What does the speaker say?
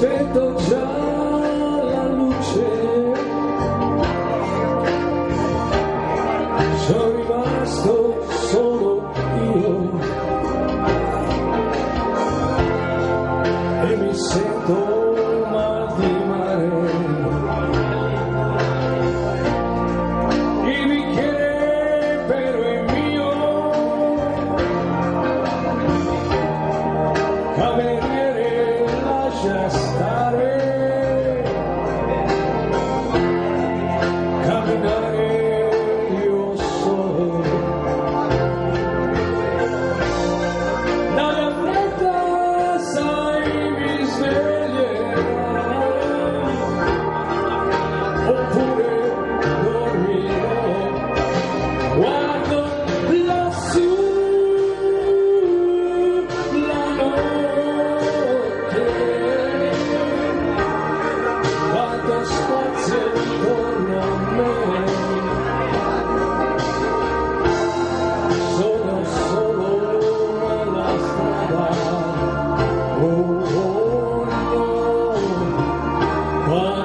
respeto da la luce. Sono rimasto solo io e mi sento Oh.